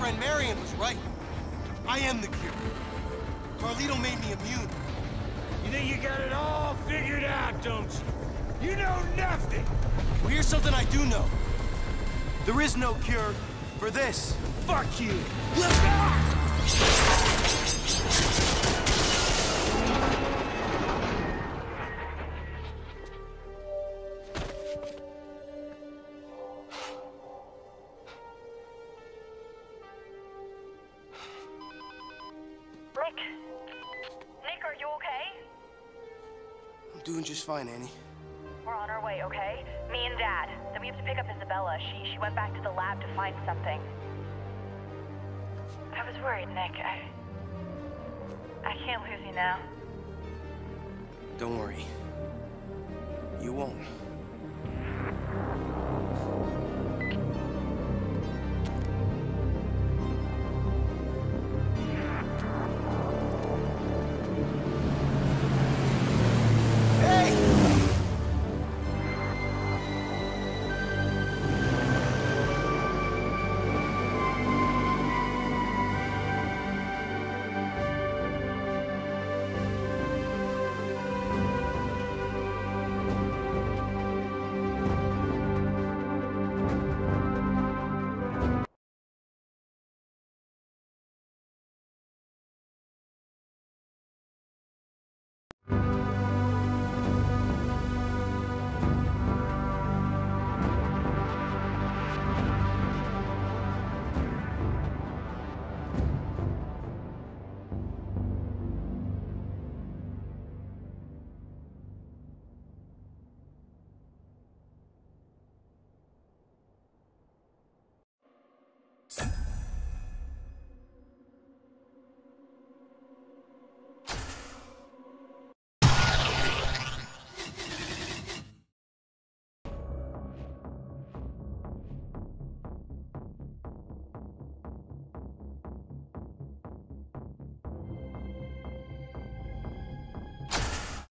And Marion was right. I am the cure. Carlito made me immune. You think you got it all figured out, don't you? You know nothing! Well, here's something I do know. There is no cure for this. Fuck you! Nick? Nick, are you okay? I'm doing just fine, Annie. We're on our way, okay? Me and Dad. Then we have to pick up Isabela. She she went back to the lab to find something. I was worried, Nick. I I can't lose you now. Don't worry. You won't.